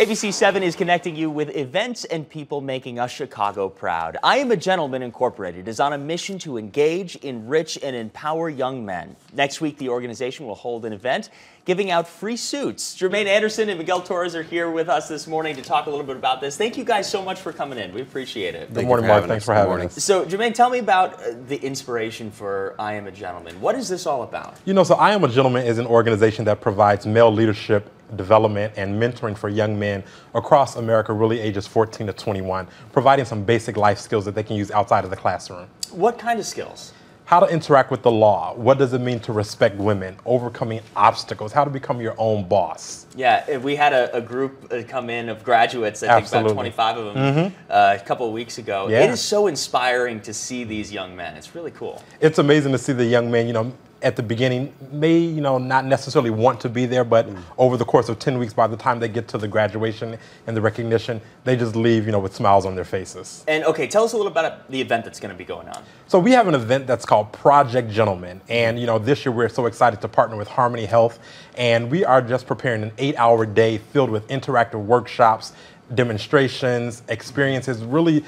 ABC 7 is connecting you with events and people making us Chicago proud. I Am a Gentleman Incorporated is on a mission to engage, enrich, and empower young men. Next week, the organization will hold an event giving out free suits. Jermaine Anderson and Miguel Torres are here with us this morning to talk a little bit about this. Thank you guys so much for coming in. We appreciate it. Good morning, Mark. Thanks for having us. So, Jermaine, tell me about uh, the inspiration for I Am a Gentleman. What is this all about? You know, so I Am a Gentleman is an organization that provides male leadership development and mentoring for young men across America, really ages 14 to 21, providing some basic life skills that they can use outside of the classroom. What kind of skills? How to interact with the law. What does it mean to respect women? Overcoming obstacles. How to become your own boss. Yeah, if we had a, a group uh, come in of graduates, I think Absolutely. about 25 of them, mm-hmm. uh, a couple of weeks ago. Yeah. It is so inspiring to see these young men. It's really cool. It's amazing to see the young men, you know, at the beginning may you know not necessarily want to be there but mm. over the course of 10 weeks by the time they get to the graduation and the recognition they just leave you know with smiles on their faces and okay tell us a little about the event that's going to be going on so we have an event that's called project gentlemen and you know this year we're so excited to partner with harmony health and we are just preparing an eight hour day filled with interactive workshops demonstrations experiences really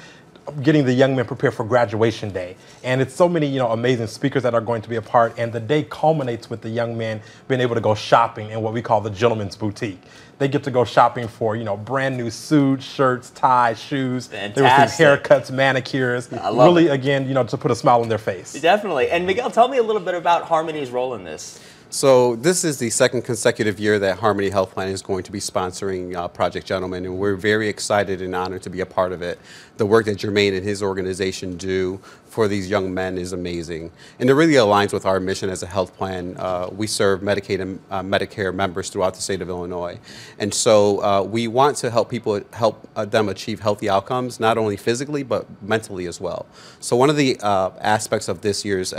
getting the young men prepared for graduation day. And it's so many, you know, amazing speakers that are going to be a part. And the day culminates with the young men being able to go shopping in what we call the gentleman's boutique. They get to go shopping for, you know, brand new suits, shirts, ties, shoes. Fantastic. They receive haircuts, manicures. really, it. again, you know, to put a smile on their face. Definitely. And Miguel, tell me a little bit about Harmony's role in this. So this is the second consecutive year that Harmony Health Plan is going to be sponsoring uh, Project Gentlemen, and we're very excited and honored to be a part of it. The work that Jermaine and his organization do for these young men is amazing, and it really aligns with our mission as a health plan. Uh, we serve Medicaid and uh, Medicare members throughout the state of Illinois, and so uh, we want to help people help uh, them achieve healthy outcomes, not only physically but mentally as well. So one of the uh, aspects of this year's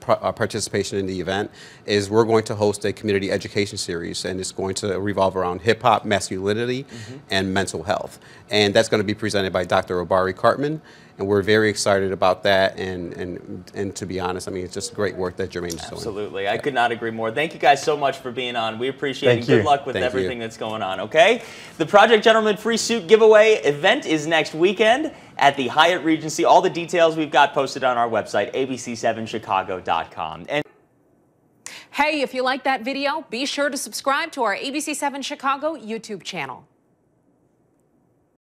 participation in the event is we're going to host a community education series, and it's going to revolve around hip hop, masculinity, mm-hmm. and mental health. And that's going to be presented by Dr. Obari Cartman, and we're very excited about that. And and and to be honest, I mean, it's just great work that Jermaine's doing. Absolutely, I could not agree more. Thank you guys so much for being on. We appreciate Thank it. You. Good luck with Thank everything you. that's going on. Okay, the Project Gentleman Free Suit Giveaway event is next weekend at the Hyatt Regency. All the details we've got posted on our website, abc7chicago.com. And Hey, if you like that video, be sure to subscribe to our ABC7 Chicago YouTube channel.